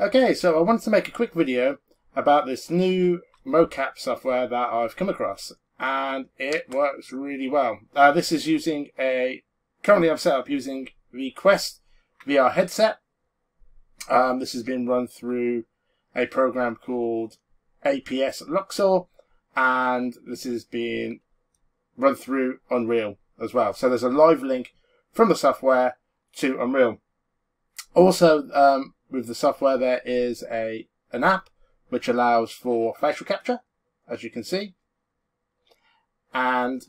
Okay, so I wanted to make a quick video about this new mocap software that I've come across, and it works really well. Uh, this is using a, currently I've set up using the Quest VR headset. Um, this has been run through a program called APS Luxor, and this is being run through Unreal as well. So there's a live link from the software to Unreal. Also, um, with the software, there is a an app which allows for facial capture, as you can see. And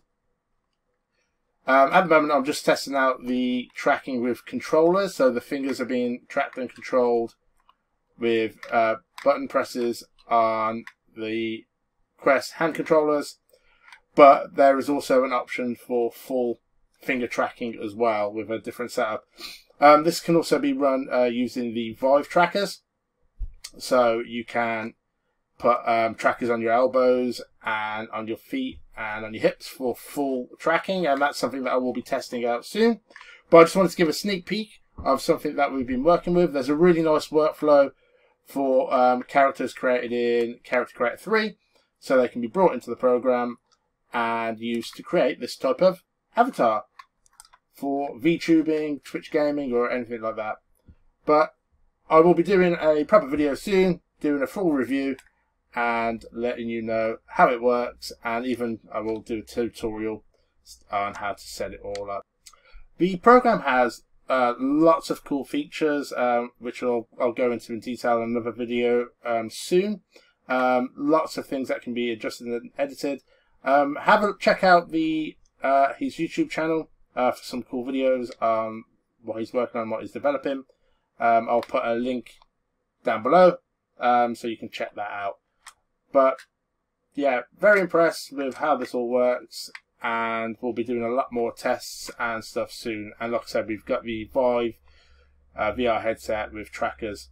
um, at the moment, I'm just testing out the tracking with controllers. So the fingers are being tracked and controlled with uh, button presses on the Quest hand controllers. But there is also an option for full finger tracking as well with a different setup. Um, this can also be run uh, using the Vive trackers. So you can put um, trackers on your elbows and on your feet and on your hips for full tracking. And that's something that I will be testing out soon. But I just wanted to give a sneak peek of something that we've been working with. There's a really nice workflow for um, characters created in Character Creator 3. So they can be brought into the program and used to create this type of avatar for VTubing, Twitch gaming, or anything like that. But I will be doing a proper video soon, doing a full review and letting you know how it works and even I will do a tutorial on how to set it all up. The program has uh, lots of cool features um, which I'll, I'll go into in detail in another video um, soon. Um, lots of things that can be adjusted and edited. Um, have a check out the uh, his YouTube channel uh, for some cool videos on what he's working on, what he's developing. Um, I'll put a link down below um, so you can check that out. But yeah, very impressed with how this all works, and we'll be doing a lot more tests and stuff soon. And like I said, we've got the Vive uh, VR headset with trackers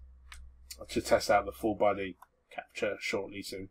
to test out the full body capture shortly soon.